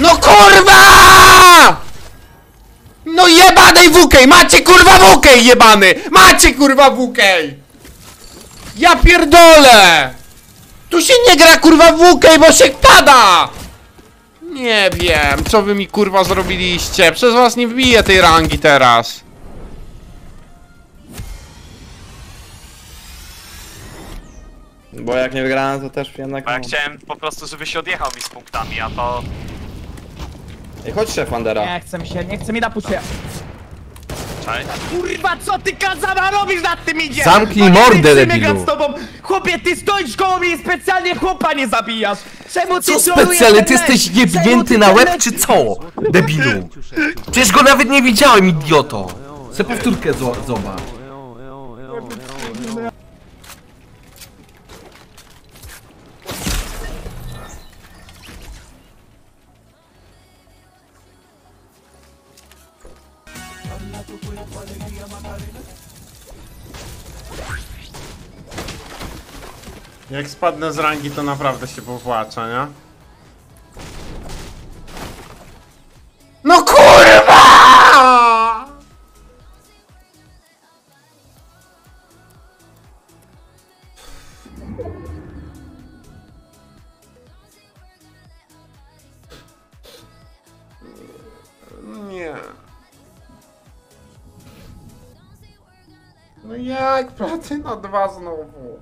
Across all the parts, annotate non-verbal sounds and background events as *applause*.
No kurwa! No jebanej wukej! Macie kurwa wukej jebany! Macie kurwa wukej! Ja pierdolę! Tu się nie gra kurwa wukej, bo się pada! Nie wiem, co wy mi kurwa zrobiliście. Przez was nie wbiję tej rangi teraz. Bo jak nie wygrałem, to też jednak... Bo ja chciałem po prostu, żebyś odjechał mi z punktami, a to... Ej, chodź szef Wandera. Nie chce mi się, nie chce mi na. Cześć. Kurwa, co ty kazama robisz nad tym idzie? Zamknij No mordę, debilu. z tobą. Chłopie, ty stoisz koło mnie i specjalnie chłopa nie zabijasz. Czemu ty Co trolujesz specjalny, ty ten jesteś mecz? Czemu jebnięty ty na ten łeb mecz- czy co? Debilu. Przecież go nawet nie widziałem, idioto. Se powtórkę zo- zobacz. Jak spadnę z rangi, to naprawdę się popłaczę, nie? Jak platyna dwa znowu?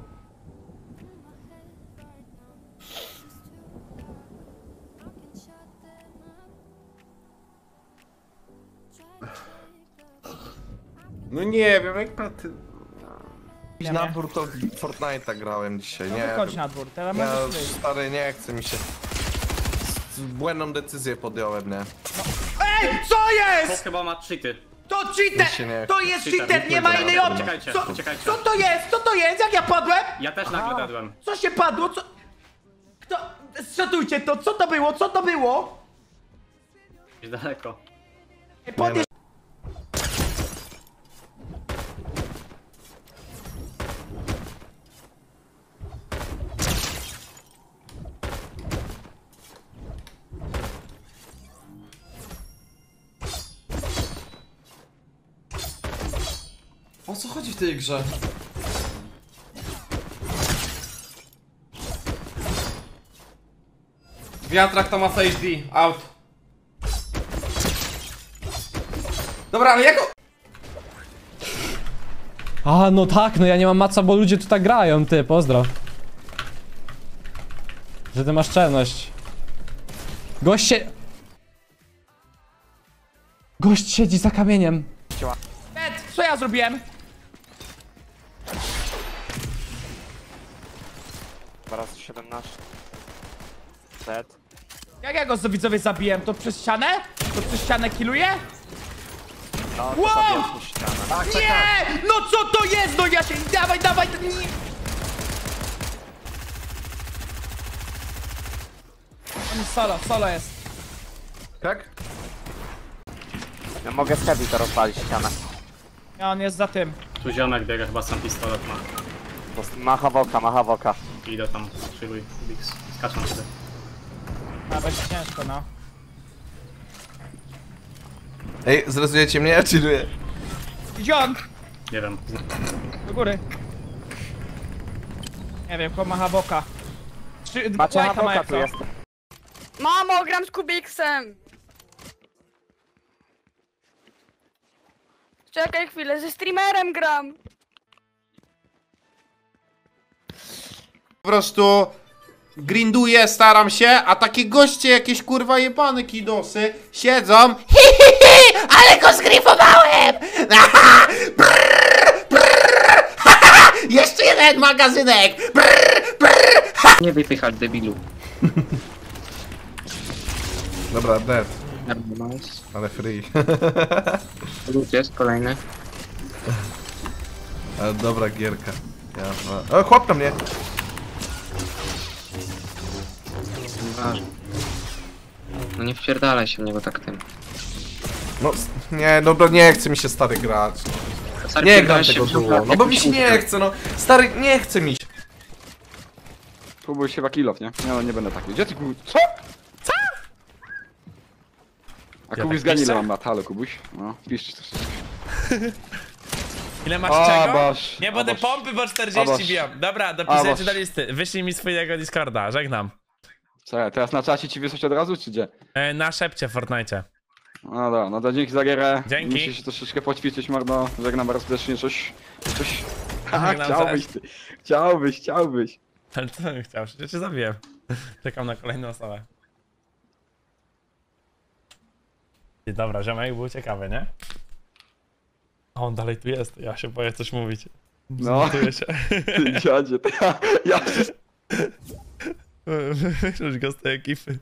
No nie wiem, jak platyna... Na dwór to w Fortnite'a grałem dzisiaj, nie Chodź wiem. na dwór, teraz Ja możesz już, wyjść. stary, nie chce mi się. Z- Błędną decyzję podjąłem, nie? Ej, co jest? chyba ma cheaty. To cheater! To jest Cheater, nie ma innej opcji! Co, co to jest? Co to jest? Jak ja padłem? Ja też nagle dadłem. Co się padło? Co... Kto... Szatujcie to, co to było? Co to było? Gdzieś daleko. Podnieś... O co chodzi w tej grze? Wiatrak to ma HD, out. Dobra, ale jako... A, no tak, no ja nie mam maca, bo ludzie tu tak grają, ty, pozdro. Że ty masz czelność. Goście... Gość siedzi za kamieniem. Pet, co ja zrobiłem? Dwa razy 17. Set. Jak ja go z widzowie zabiłem? To przez ścianę? To przez ścianę kiluje? No, to Wow! zabijasz mi ścianę. Nie! No co to jest? No ja się... Dawaj, dawaj! Nie. On Solo, solo jest. Tak? Ja mogę z heavy to rozwalić ścianę. A on jest za tym. Tu ziomek biega, chyba sam pistolet ma. Macha woka, macha woka. Idę tam, szyluj, Bix. Skaczą sobie. A będzie ciężko, no. Ej, zrozumijecie mnie, *laughs* ja chilluję. Gdzie on? Nie wiem. Do góry. Nie wiem, komacha boka. Trzy, Macie łajka ma tu jest. Mamo, gram z Kubiksem! Czekaj chwilę, ze streamerem gram! Prostu grinduję, staram się, a takie goście, jakieś kurwa jebane kidosy, siedzą hi, hi, hi, ale go zgrifowałem! *laughs* *laughs* Jeszcze jeden magazynek! Brrr, brrr. *laughs* Nie wypychać debilu. Dobra, dead, Nice. ale free. Lód jest kolejny. ale dobra gierka. Ja, o, chłop na mnie! No nie wpierdalaj się w niego tak tym. No, s- nie, dobra, nie chce mi się stary grać. Nie gram tego duo, no bo mi się nie chce, no. Stary, nie chce mi się. Próbuj się kilof, nie? Nie, no nie będę taki. Gdzie ty kur... Co? Kubuś zgadnij ile mam lat, halo Kubuś. No, piszcie też. *laughs* Ile masz A, czego? boż, Nie, a, bo boż. pompy po A, 40 boż. biją. Dobra, A, dopisujcie boż. do listy. Wyślij mi swojego Discorda, żegnam. Czekaj, teraz na czacie ci wysłać od razu, czy gdzie? E, na szepcie w Fortnite. No dobra, no to dzięki za gierę. Dzięki. Musisz się troszeczkę poćwiczyć, mordo. Żegnam bardzo serdecznie, coś... Coś... Ha, *laughs* Żegnam chciałbyś ty. Chciałbyś, chciałbyś. Ale co bym chciał? Przecież cię zabiję. *laughs* Czekam na kolejną osobę. I dobra, ziomek był ciekawy, nie? A on dalej tu jest, ja się boję coś mówić. No. Zmutuję się. *laughs* Ty dziadzie, ja, ja Wyślesz *laughs* Du kannst äh, ergeben.